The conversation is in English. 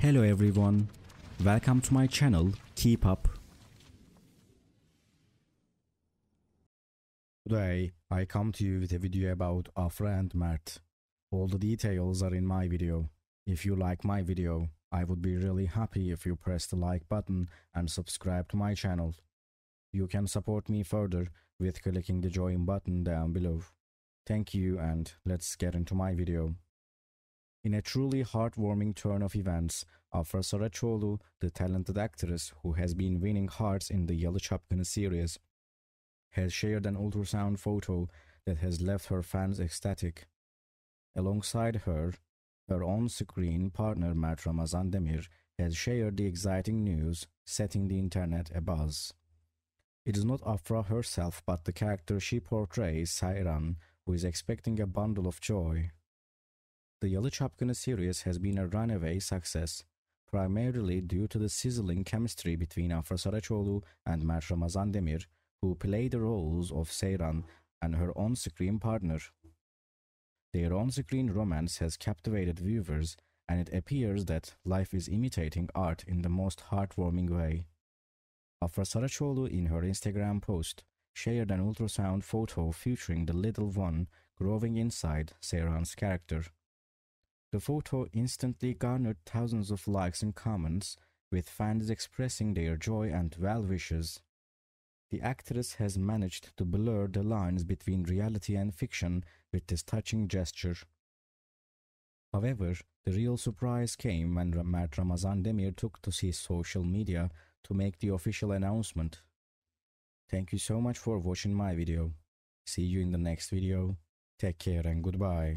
Hello everyone, welcome to my channel, keep up. Today, I come to you with a video about Afra and Mert. All the details are in my video. If you like my video, I would be really happy if you press the like button and subscribe to my channel. You can support me further with clicking the join button down below. Thank you and let's get into my video. In a truly heartwarming turn of events, Afra Saraçoğlu, the talented actress who has been winning hearts in the Yalı Çapkını series, has shared an ultrasound photo that has left her fans ecstatic. Alongside her, her on-screen partner Mert Ramazan Demir has shared the exciting news, setting the internet abuzz. It is not Afra herself but the character she portrays, Seyran, who is expecting a bundle of joy. The Yalı Çapkını series has been a runaway success, primarily due to the sizzling chemistry between Afra Saraçoğlu and Mert Ramazan Demir, who play the roles of Seyran and her on-screen partner. Their on-screen romance has captivated viewers, and it appears that life is imitating art in the most heartwarming way. Afra Saraçoğlu in her Instagram post shared an ultrasound photo featuring the little one growing inside Seyran's character. The photo instantly garnered thousands of likes and comments, with fans expressing their joy and well wishes. The actress has managed to blur the lines between reality and fiction with this touching gesture. However, the real surprise came when Mert Ramazan Demir took to his social media to make the official announcement. Thank you so much for watching my video. See you in the next video. Take care and goodbye.